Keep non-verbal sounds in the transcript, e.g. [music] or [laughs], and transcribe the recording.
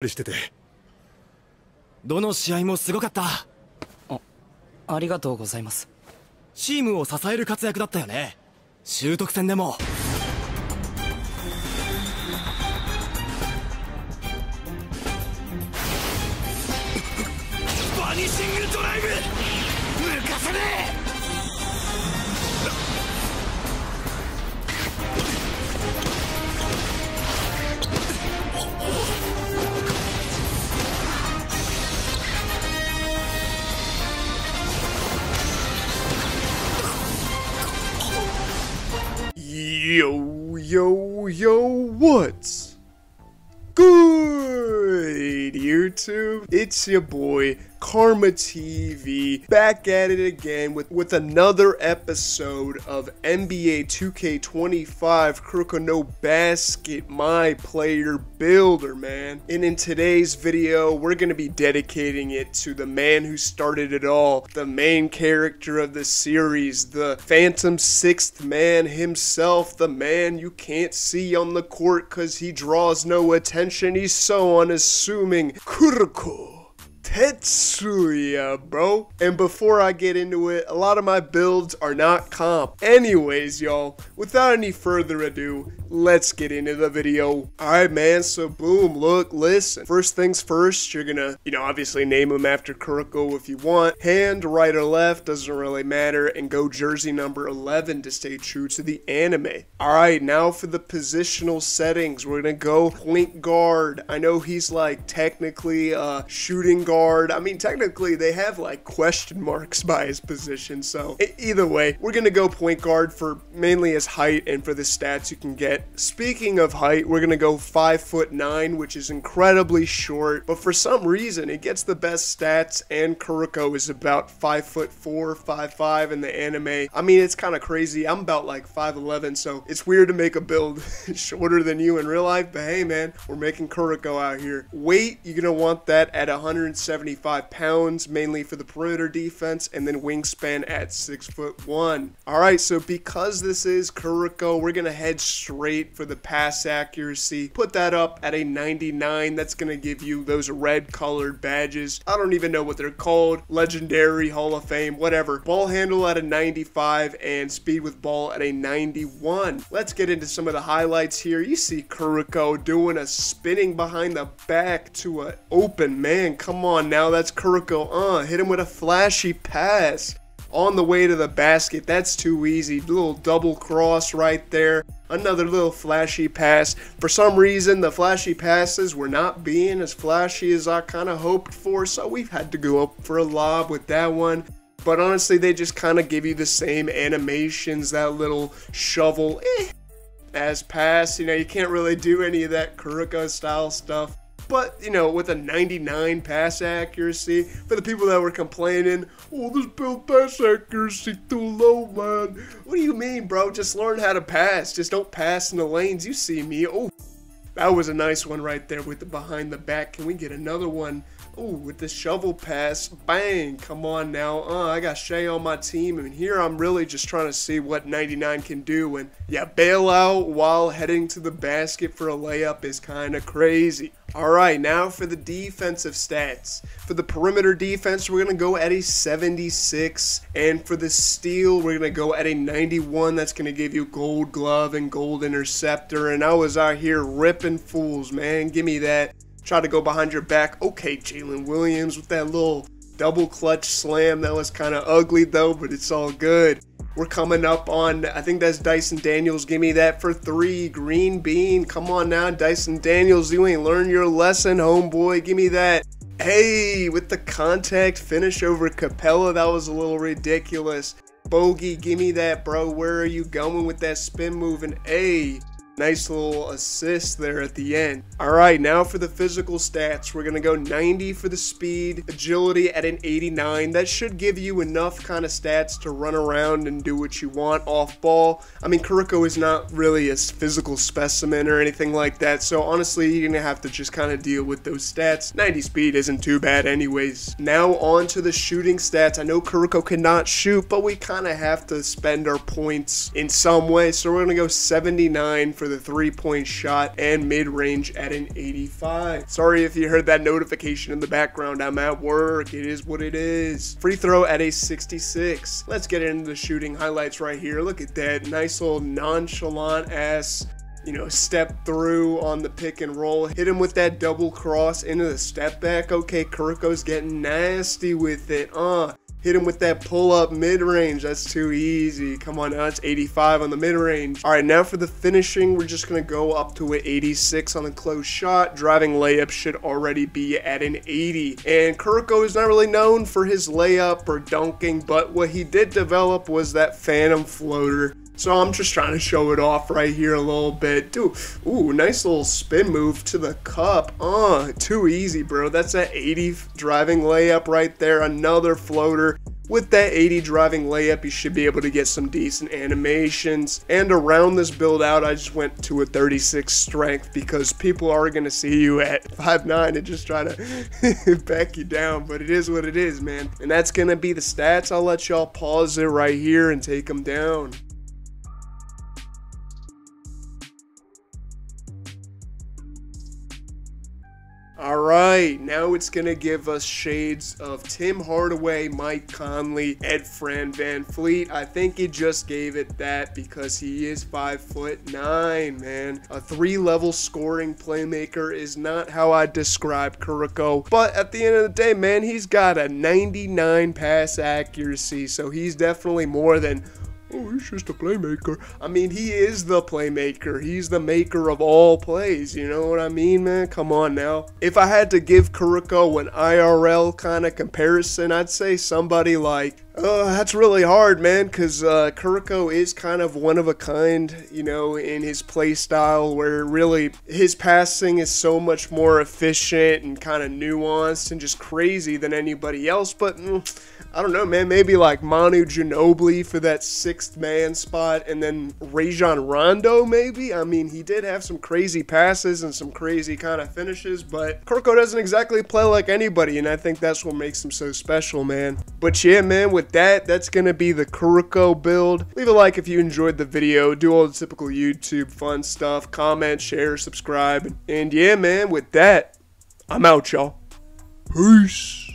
りしてて。どの試合もすごかった。ありがとうございます。チームを支える活躍だったよね。習得戦でも。バニシングドライブ！抜かせねえ Yo, yo, yo, what's good, YouTube? It's your boy, KarmaahTV, back at it again with, with another episode of NBA 2K25 Kuroko no Basket, my player builder, man. And in today's video, we're going to be dedicating it to the man who started it all, the main character of the series, the Phantom Sixth Man himself, the man you can't see on the court because he draws no attention. He's so unassuming. Kuroko. Tetsuya, bro. And before I get into it, a lot of my builds are not comp. Anyways, y'all, without any further ado, let's get into the video. Alright, man, so boom, look, listen. First things first, you're gonna, you know, obviously name him after Kuroko if you want. Hand, right or left, doesn't really matter. And go jersey number 11 to stay true to the anime. Alright, now for the positional settings. We're gonna go point guard. I know he's like technically a shooting guard. I mean, technically, they have like question marks [laughs] by his position. So, either way, we're to go point guard for mainly his height and for the stats you can get. Speaking of height, we're to go 5 foot 9, which is incredibly short. But for some reason, it gets the best stats, and Kuroko is about 5 foot 4, 5 5 in the anime. I mean, it's kind of crazy. I'm about like 5'11, so it's weird to make a build [laughs] shorter than you in real life. But hey, man, we're making Kuroko out here. Weight, you're to want that at 175 pounds, mainly for the perimeter defense, and then wingspan at 6 foot 1. Alright, so because this is Kuroko, we're to head straight for the pass accuracy. Put that up at a 99. That's going to give you those red colored badges. I don't even know what they're called. Legendary, Hall of Fame, whatever. Ball handle at a 95 and speed with ball at a 91. Let's get into some of the highlights here. You see Kuroko doing a spinning behind the back to an open man. Come on now, that's Kuroko. Uh, hit him with a flashy pass on the way to the basket. That's too easy. Little double cross right there. Another little flashy pass. For some reason, the flashy passes were not being as flashy as I kind of hoped for, so we've had to go up for a lob with that one. But honestly, they just kind of give you the same animations, that little shovel, eh, as pass. You know, you can't really do any of that Kuroko style stuff. But, you know, with a 99 pass accuracy, for the people that were complaining, oh, this build pass accuracy too low, man. What do you mean, bro? Just learn how to pass. Just don't pass in the lanes. You see me. Oh, that was a nice one right there with the behind the back. Can we get another one? Ooh, with the shovel pass, bang, come on now. Uh, I got Shai on my team, and here I'm really just trying to see what 99 can do. And yeah, bailout while heading to the basket for a layup is kind of crazy. All right, now for the defensive stats. For the perimeter defense, we're going to go at a 76. And for the steal, we're going to go at a 91. That's going to give you gold glove and gold interceptor. And I was out here ripping fools, man. Give me that. Try to go behind your back. Okay, Jalen Williams with that little double clutch slam. That was kind of ugly, though, but it's all good. We're coming up on, I think that's Dyson Daniels. Give me that for three. Green Bean. Come on now, Dyson Daniels. You ain't learned your lesson, homeboy. Give me that. Hey, with the contact finish over Capela, that was a little ridiculous. Bogey, give me that, bro. Where are you going with that spin move? And A. Nice little assist there at the end. All right, now for the physical stats. We're going to go 90 for the speed, agility at an 89. That should give you enough kind of stats to run around and do what you want off ball. I mean, Kuroko is not really a physical specimen or anything like that, so honestly, you're going to have to just kind of deal with those stats. 90 speed isn't too bad anyways. Now on to the shooting stats. I know Kuroko cannot shoot, but we kind of have to spend our points in some way, so we're going to go 79 for for the three point shot and mid range at an 85. Sorry if you heard that notification in the background. I'm at work. It is what it is. Free throw at a 66. Let's get into the shooting highlights right here. Look at that nice little nonchalant ass you know, step through on the pick and roll, hit him with that double cross into the step back. Okay, Kuroko's getting nasty with it. Uh, hit him with that pull up mid range. That's too easy. Come on, now that's 85 on the mid range. All right, now for the finishing, we're just gonna go up to an 86 on the close shot. Driving layup should already be at an 80. And Kuroko is not really known for his layup or dunking, but what he did develop was that phantom floater. So I'm just trying to show it off right here a little bit. Dude, ooh, nice little spin move to the cup. Uh, too easy, bro. That's that 80 driving layup right there. Another floater. With that 80 driving layup, you should be able to get some decent animations. And around this build out, I just went to a 36 strength because people are going to see you at 5'9 and just try to [laughs] back you down. But it is what it is, man. And that's going to be the stats. I'll let y'all pause it right here and take them down. All right, now it's gonna give us shades of Tim Hardaway, Mike Conley, Fred VanVleet. I think he just gave it that because he is five foot nine, man. A three-level scoring playmaker is not how I describe Kuroko, but at the end of the day, man, he's got a 99 pass accuracy, so he's definitely more than oh, he's just a playmaker. I mean, he is the playmaker. He's the maker of all plays. You know what I mean, man? Come on now. If I had to give Kuroko an IRL kind of comparison, I'd say somebody like oh, that's really hard, man, because uh, Kuroko is kind of one of a kind, you know, in his play style, where really his passing is so much more efficient and kind of nuanced and just crazy than anybody else. But mm, I don't know, man, maybe like Manu Ginobili for that sixth man spot, and then Rajon Rondo, maybe. I mean, he did have some crazy passes and some crazy kind of finishes, but Kuroko doesn't exactly play like anybody, and I think that's what makes him so special, man. But yeah, man, with that, that's to be the Kuroko build. Leave a like if you enjoyed the video. Do all the typical YouTube fun stuff. Comment, share, subscribe. And yeah, man, with that, I'm out, y'all. Peace.